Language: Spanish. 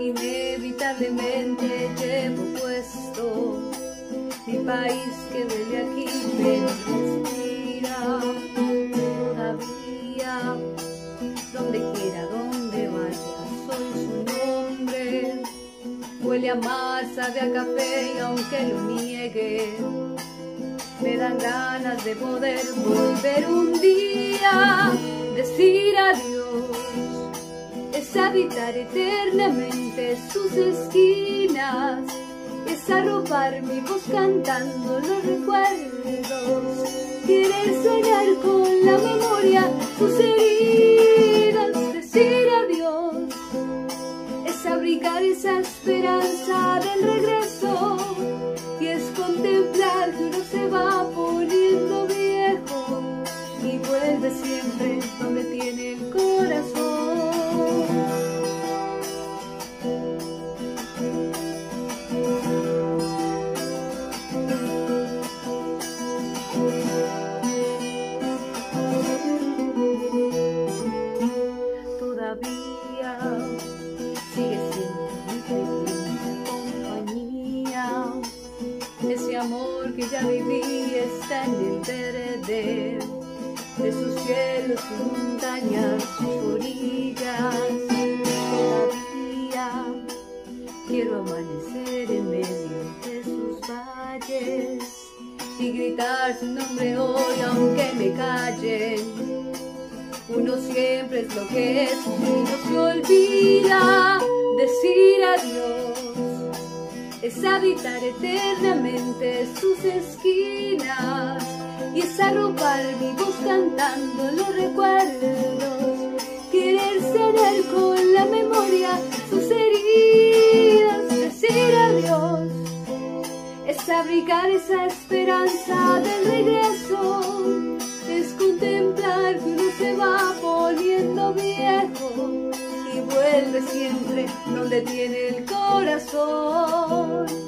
inevitablemente llevo puesto, mi país que desde aquí me Huele a masa de a café y aunque lo niegue, me dan ganas de poder volver un día, decir adiós, es habitar eternamente sus esquinas, es arropar mi voz cantando los recuerdos, querer soñar con la memoria sus heridas, esa esperanza del regreso y es contemplar que uno se va poniendo viejo y vuelve siempre donde tiene el corazón. Todavía Ese amor que ya viví está en el verde de sus cielos, sus montañas, sus orillas. Quiero amanecer en medio de sus valles y gritar su nombre hoy aunque me callen. Uno siempre es lo que es y no se olvida decir adiós. Es habitar eternamente sus esquinas y es arropar mi voz cantando los recuerdos. Querer ceder con la memoria sus heridas, decir adiós. Es abrigar esa esperanza del regreso es contemplar que uno se va poniendo viejo y vuelve siempre donde tiene corazón.